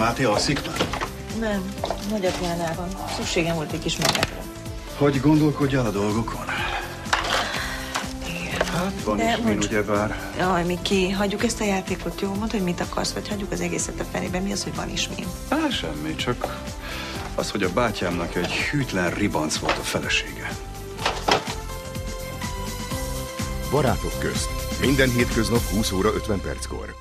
Máté alszik már? Nem, nagyapjánál van. Szükségem volt egy kis magára. Hogy gondolkodjál a dolgokon? Hát van De is min, mondd. ugyebár. Jaj, Miki, hagyjuk ezt a játékot, jó? Mondd, hogy mit akarsz, vagy hagyjuk az egészet a fenébe. Mi az, hogy van is mi? Á, semmi, csak az, hogy a bátyámnak egy hűtlen ribanc volt a felesége. Barátok közt. Minden hétköznap 20 óra 50 perckor.